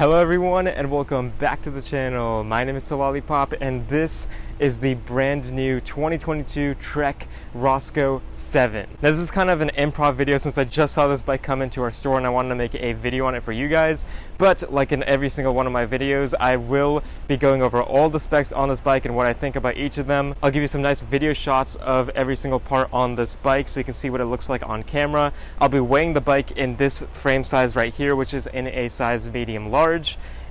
Hello everyone and welcome back to the channel. My name is Lollipop and this is the brand new 2022 Trek Roscoe 7. Now this is kind of an improv video since I just saw this bike come into our store and I wanted to make a video on it for you guys. But like in every single one of my videos, I will be going over all the specs on this bike and what I think about each of them. I'll give you some nice video shots of every single part on this bike so you can see what it looks like on camera. I'll be weighing the bike in this frame size right here, which is in a size medium large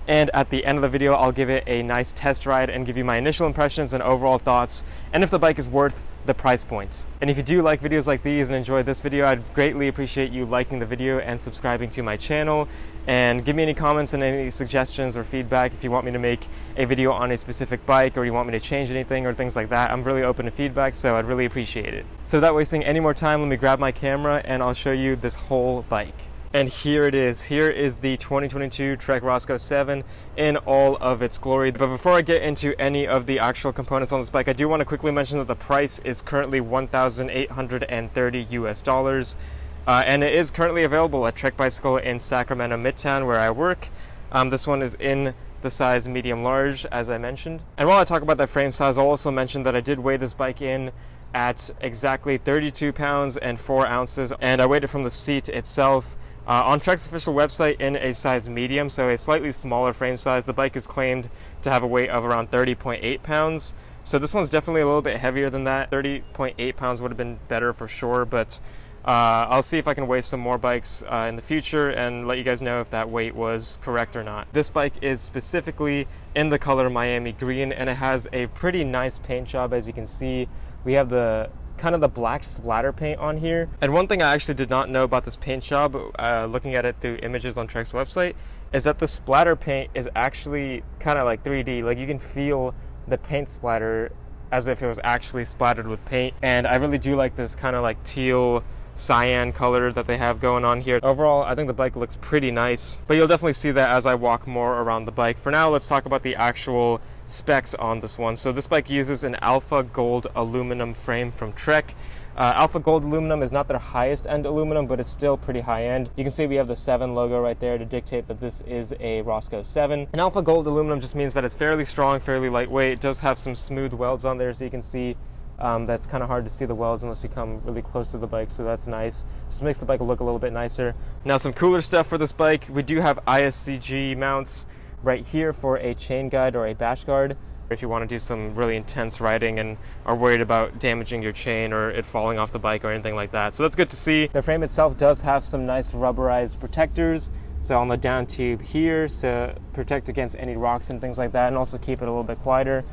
and at the end of the video I'll give it a nice test ride and give you my initial impressions and overall thoughts and if the bike is worth the price point. And if you do like videos like these and enjoy this video, I'd greatly appreciate you liking the video and subscribing to my channel and give me any comments and any suggestions or feedback if you want me to make a video on a specific bike or you want me to change anything or things like that. I'm really open to feedback, so I'd really appreciate it. So without wasting any more time, let me grab my camera and I'll show you this whole bike. And here it is. Here is the 2022 Trek Roscoe 7 in all of its glory. But before I get into any of the actual components on this bike, I do want to quickly mention that the price is currently 1,830 US dollars. Uh, and it is currently available at Trek Bicycle in Sacramento Midtown where I work. Um, this one is in the size medium large as I mentioned. And while I talk about that frame size, I'll also mention that I did weigh this bike in at exactly 32 pounds and 4 ounces and I weighed it from the seat itself uh, on Trek's official website in a size medium, so a slightly smaller frame size, the bike is claimed to have a weight of around 30.8 pounds. So this one's definitely a little bit heavier than that. 30.8 pounds would have been better for sure, but uh, I'll see if I can weigh some more bikes uh, in the future and let you guys know if that weight was correct or not. This bike is specifically in the color Miami Green and it has a pretty nice paint job as you can see. We have the kind of the black splatter paint on here. And one thing I actually did not know about this paint job, uh, looking at it through images on Trek's website, is that the splatter paint is actually kind of like 3D. Like you can feel the paint splatter as if it was actually splattered with paint. And I really do like this kind of like teal cyan color that they have going on here. Overall, I think the bike looks pretty nice, but you'll definitely see that as I walk more around the bike. For now, let's talk about the actual specs on this one. So this bike uses an Alpha Gold aluminum frame from Trek. Uh, Alpha Gold aluminum is not their highest end aluminum, but it's still pretty high end. You can see we have the 7 logo right there to dictate that this is a Roscoe 7. And Alpha Gold aluminum just means that it's fairly strong, fairly lightweight. It does have some smooth welds on there, so you can see um, that's kind of hard to see the welds unless you come really close to the bike, so that's nice. Just makes the bike look a little bit nicer. Now some cooler stuff for this bike. We do have ISCG mounts right here for a chain guide or a bash guard. If you want to do some really intense riding and are worried about damaging your chain or it falling off the bike or anything like that. So that's good to see. The frame itself does have some nice rubberized protectors. So on the down tube here to protect against any rocks and things like that and also keep it a little bit quieter.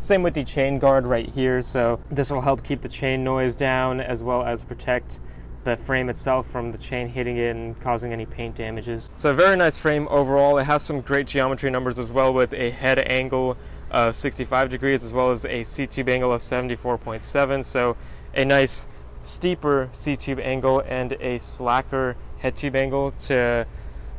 Same with the chain guard right here. So this will help keep the chain noise down as well as protect the frame itself from the chain hitting it and causing any paint damages. So a very nice frame overall. It has some great geometry numbers as well with a head angle of 65 degrees as well as a seat tube angle of 74.7. So a nice steeper seat tube angle and a slacker head tube angle to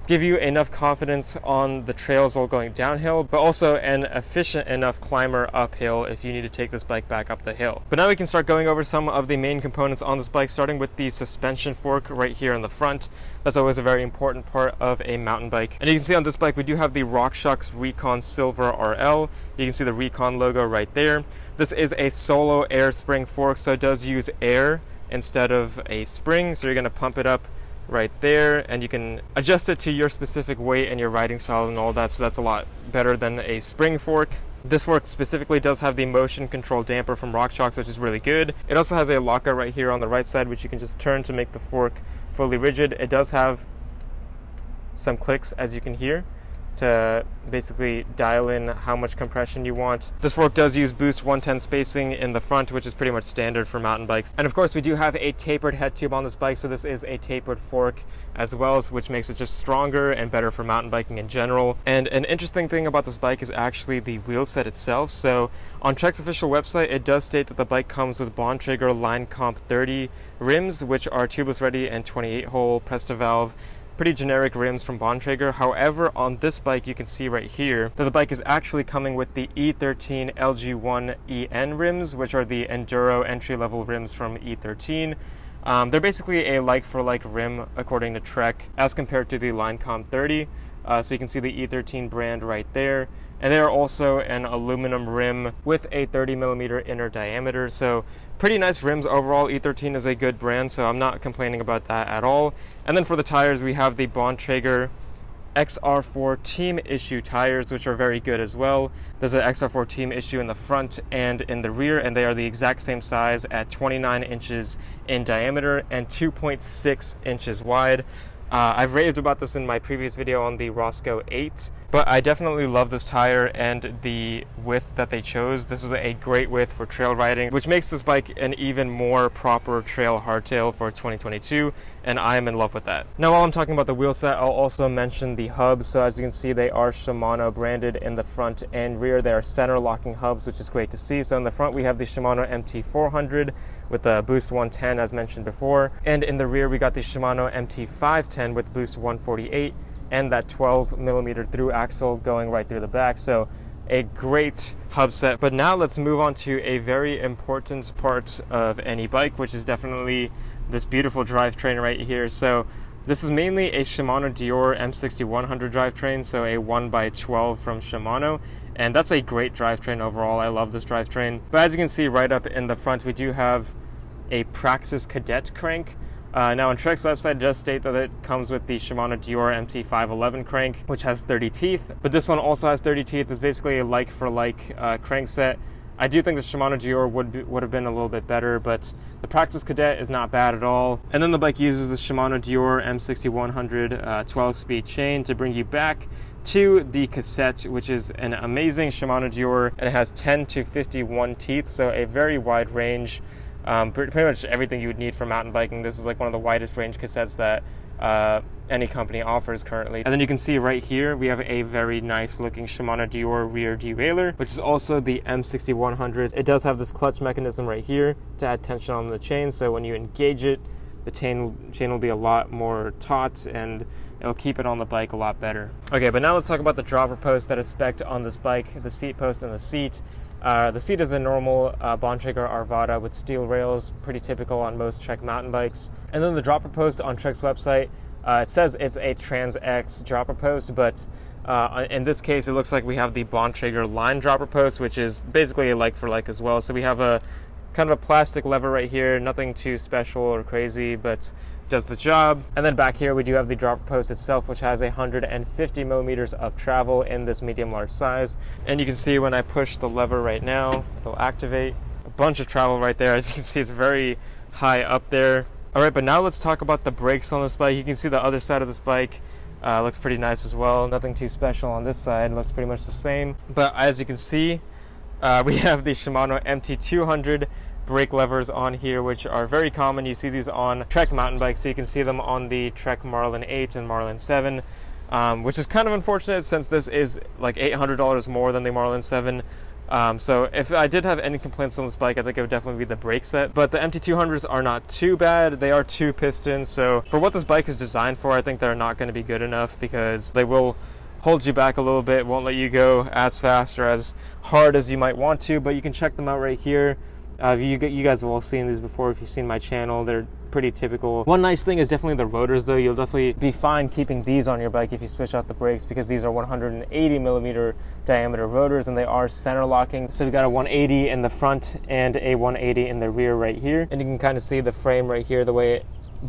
give you enough confidence on the trails while going downhill, but also an efficient enough climber uphill if you need to take this bike back up the hill. But now we can start going over some of the main components on this bike, starting with the suspension fork right here in the front. That's always a very important part of a mountain bike. And you can see on this bike, we do have the RockShox Recon Silver RL. You can see the Recon logo right there. This is a solo air spring fork, so it does use air instead of a spring, so you're gonna pump it up right there and you can adjust it to your specific weight and your riding style and all that so that's a lot better than a spring fork. This fork specifically does have the motion control damper from RockShox which is really good. It also has a locker right here on the right side which you can just turn to make the fork fully rigid. It does have some clicks as you can hear to basically dial in how much compression you want. This fork does use Boost 110 spacing in the front, which is pretty much standard for mountain bikes. And of course, we do have a tapered head tube on this bike, so this is a tapered fork as well, which makes it just stronger and better for mountain biking in general. And an interesting thing about this bike is actually the wheel set itself. So on Trek's official website, it does state that the bike comes with Bontrager Line Comp 30 rims, which are tubeless ready and 28 hole Presta Valve pretty generic rims from Bontrager. However, on this bike, you can see right here that the bike is actually coming with the E13 LG1 EN rims, which are the Enduro entry-level rims from E13. Um, they're basically a like for like rim according to Trek as compared to the Line Comp 30. Uh, so you can see the E13 brand right there. And they are also an aluminum rim with a 30 millimeter inner diameter. So pretty nice rims overall. E13 is a good brand, so I'm not complaining about that at all. And then for the tires, we have the Bontrager XR4 team issue tires, which are very good as well. There's an XR4 team issue in the front and in the rear, and they are the exact same size at 29 inches in diameter and 2.6 inches wide. Uh, I've raved about this in my previous video on the Roscoe 8, but I definitely love this tire and the width that they chose. This is a great width for trail riding, which makes this bike an even more proper trail hardtail for 2022, and I am in love with that. Now, while I'm talking about the wheel set, I'll also mention the hubs. So as you can see, they are Shimano branded in the front and rear. They are center locking hubs, which is great to see. So in the front, we have the Shimano MT400 with the Boost 110, as mentioned before. And in the rear, we got the Shimano MT510 with Boost 148 and that 12 millimeter through axle going right through the back. So a great hub set. But now let's move on to a very important part of any bike, which is definitely this beautiful drivetrain right here. So this is mainly a Shimano Deore M6100 drivetrain, so a 1x12 from Shimano. And that's a great drivetrain overall. I love this drivetrain. But as you can see right up in the front, we do have a Praxis Cadet crank. Uh, now, on Trek's website, it does state that it comes with the Shimano Deore MT511 crank, which has 30 teeth. But this one also has 30 teeth. It's basically a like for like uh, crank set. I do think the Shimano Deore would be, would have been a little bit better, but the Praxis Cadet is not bad at all. And then the bike uses the Shimano Deore M6100 uh, 12-speed chain to bring you back to the cassette, which is an amazing Shimano Deore, and it has 10 to 51 teeth, so a very wide range. Um, pretty much everything you would need for mountain biking. This is like one of the widest range cassettes that uh, any company offers currently. And then you can see right here, we have a very nice looking Shimano Deore rear derailleur, which is also the M6100. It does have this clutch mechanism right here to add tension on the chain. So when you engage it, the chain, chain will be a lot more taut and it'll keep it on the bike a lot better. Okay, but now let's talk about the dropper post that is spec'd on this bike, the seat post and the seat. Uh, the seat is a normal uh, Bontrager Arvada with steel rails, pretty typical on most Trek mountain bikes. And then the dropper post on Trek's website, uh, it says it's a TranzX dropper post, but uh, in this case, it looks like we have the Bontrager line dropper post, which is basically a like for like as well. So we have a kind of a plastic lever right here, nothing too special or crazy, but does the job. And then back here we do have the dropper post itself, which has 150 millimeters of travel in this medium large size. And you can see when I push the lever right now, it'll activate a bunch of travel right there. As you can see, it's very high up there. All right, but now let's talk about the brakes on this bike. You can see the other side of this bike uh, looks pretty nice as well. Nothing too special on this side, looks pretty much the same. But as you can see, uh, we have the Shimano MT200 brake levers on here, which are very common. You see these on Trek mountain bikes, so you can see them on the Trek Marlin 8 and Marlin 7, um, which is kind of unfortunate since this is like $800 more than the Marlin 7. Um, so if I did have any complaints on this bike, I think it would definitely be the brake set. But the MT200s are not too bad. They are two pistons, so for what this bike is designed for, I think they're not going to be good enough because they will hold you back a little bit, won't let you go as fast or as hard as you might want to. But you can check them out right here. Uh, you, you guys have all seen these before if you've seen my channel. They're pretty typical. One nice thing is definitely the rotors though. You'll definitely be fine keeping these on your bike if you switch out the brakes because these are 180 millimeter diameter rotors and they are center locking. So we got a 180 in the front and a 180 in the rear right here. And you can kind of see the frame right here, the way it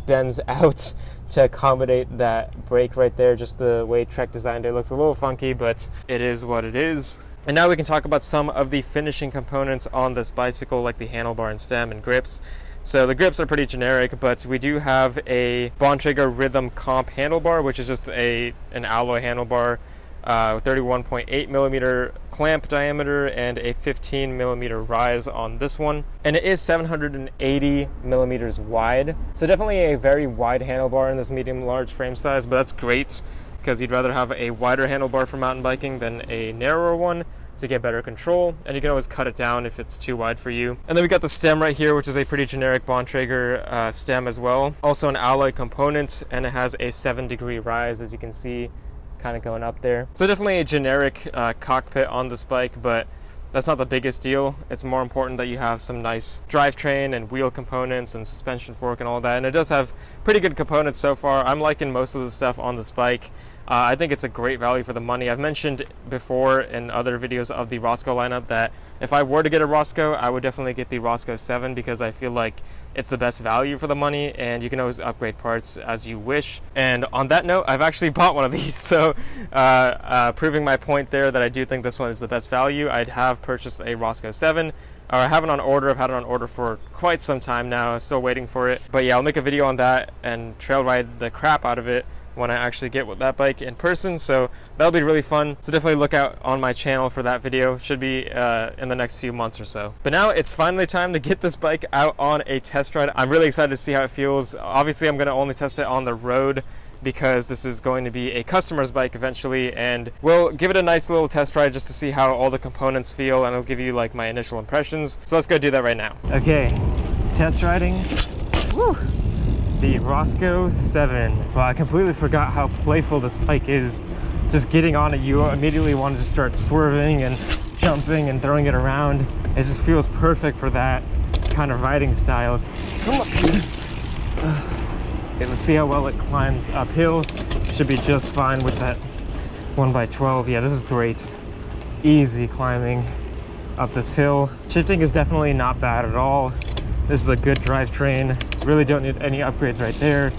bends out to accommodate that brake right there. Just the way Trek designed it looks a little funky, but it is what it is. And now we can talk about some of the finishing components on this bicycle, like the handlebar and stem and grips. So the grips are pretty generic, but we do have a Bontrager Rhythm Comp handlebar, which is just a an alloy handlebar, uh, 31.8 millimeter clamp diameter and a 15 millimeter rise on this one. And it is 780 millimeters wide. So definitely a very wide handlebar in this medium large frame size, but that's great because you'd rather have a wider handlebar for mountain biking than a narrower one to get better control and you can always cut it down if it's too wide for you. And then we got the stem right here which is a pretty generic Bontrager uh, stem as well. Also an alloy component and it has a 7 degree rise as you can see kind of going up there. So definitely a generic uh, cockpit on this bike but that's not the biggest deal. It's more important that you have some nice drivetrain and wheel components and suspension fork and all that. And it does have pretty good components so far. I'm liking most of the stuff on this bike. Uh, I think it's a great value for the money. I've mentioned before in other videos of the Roscoe lineup that if I were to get a Roscoe, I would definitely get the Roscoe 7 because I feel like it's the best value for the money and you can always upgrade parts as you wish. And on that note, I've actually bought one of these, so uh, uh, proving my point there that I do think this one is the best value. I'd have purchased a Roscoe 7 or I have it on order. I've had it on order for quite some time now. Still waiting for it. But yeah, I'll make a video on that and trail ride the crap out of it when I actually get with that bike in person. So that'll be really fun. So definitely look out on my channel for that video. Should be uh, in the next few months or so. But now it's finally time to get this bike out on a test ride. I'm really excited to see how it feels. Obviously, I'm going to only test it on the road because this is going to be a customer's bike eventually and we'll give it a nice little test ride just to see how all the components feel and I'll give you like my initial impressions. So let's go do that right now. Okay, test riding. Woo! The Roscoe 7. Well, I completely forgot how playful this bike is. Just getting on it, you immediately want to just start swerving and jumping and throwing it around. It just feels perfect for that kind of riding style. Come on. Okay, let's see how well it climbs uphill. Should be just fine with that 1x12. Yeah, this is great. Easy climbing up this hill. Shifting is definitely not bad at all. This is a good drivetrain. Really don't need any upgrades right there.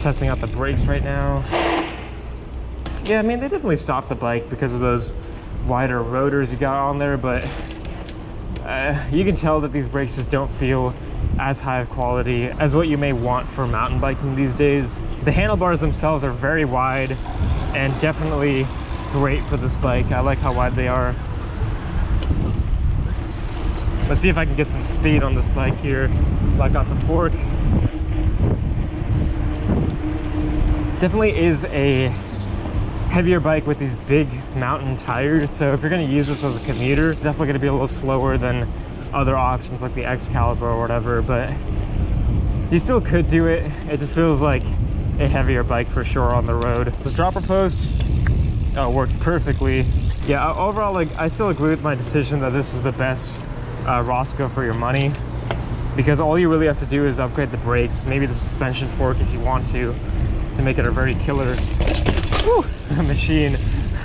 Testing out the brakes right now. Yeah, I mean, they definitely stopped the bike because of those wider rotors you got on there, but uh, you can tell that these brakes just don't feel as high of quality as what you may want for mountain biking these days. The handlebars themselves are very wide and definitely great for this bike. I like how wide they are. Let's see if I can get some speed on this bike here. So I got the fork. Definitely is a heavier bike with these big mountain tires. So if you're gonna use this as a commuter, definitely gonna be a little slower than other options like the X-Caliber or whatever, but you still could do it. It just feels like a heavier bike for sure on the road. This dropper post, uh, works perfectly. Yeah, overall, like I still agree with my decision that this is the best uh, Roscoe for your money because all you really have to do is upgrade the brakes, maybe the suspension fork if you want to, to make it a very killer machine.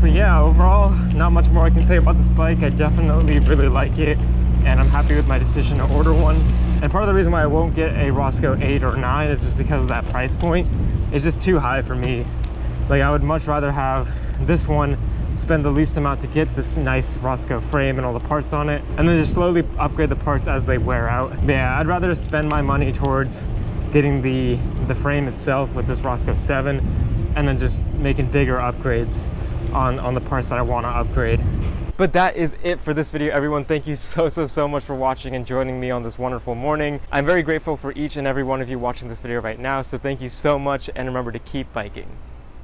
but yeah, overall, not much more I can say about this bike. I definitely really like it and I'm happy with my decision to order one. And part of the reason why I won't get a Roscoe 8 or 9 is just because of that price point. It's just too high for me like I would much rather have this one spend the least amount to get this nice Roscoe frame and all the parts on it and then just slowly upgrade the parts as they wear out. But yeah, I'd rather spend my money towards getting the the frame itself with this Roscoe 7 and then just making bigger upgrades on, on the parts that I want to upgrade. But that is it for this video, everyone. Thank you so, so, so much for watching and joining me on this wonderful morning. I'm very grateful for each and every one of you watching this video right now, so thank you so much, and remember to keep biking.